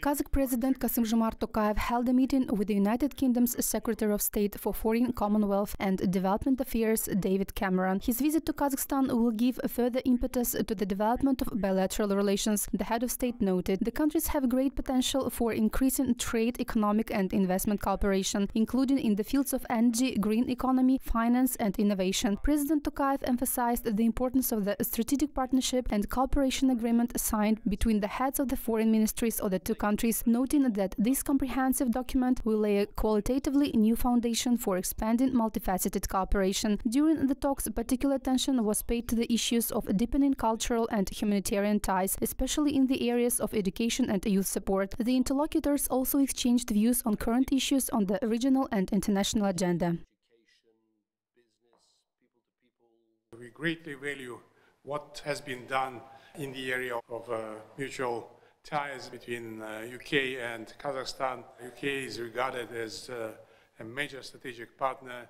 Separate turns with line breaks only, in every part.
Kazakh President Kassym-Jomart Tokayev held a meeting with the United Kingdom's Secretary of State for Foreign, Commonwealth and Development Affairs, David Cameron. His visit to Kazakhstan will give further impetus to the development of bilateral relations, the head of state noted. The countries have great potential for increasing trade, economic and investment cooperation, including in the fields of energy, green economy, finance and innovation. President Tokayev emphasized the importance of the strategic partnership and cooperation agreement signed between the heads of the foreign ministries of the two countries countries, noting that this comprehensive document will lay a qualitatively new foundation for expanding multifaceted cooperation. During the talks, particular attention was paid to the issues of deepening cultural and humanitarian ties, especially in the areas of education and youth support. The interlocutors also exchanged views on current issues on the regional and international agenda.
We greatly value what has been done in the area of uh, mutual ties between uh, UK and Kazakhstan. UK is regarded as uh, a major strategic partner,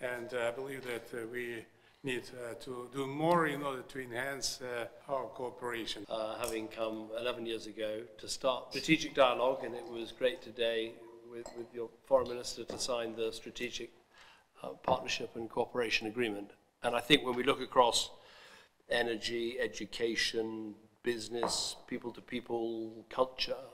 and uh, I believe that uh, we need uh, to do more in order to enhance our cooperation.
having come 11 years ago to start strategic dialogue, and it was great today with, with your foreign minister to sign the strategic partnership and cooperation agreement. And I think when we look across energy, education, business, people to people, culture,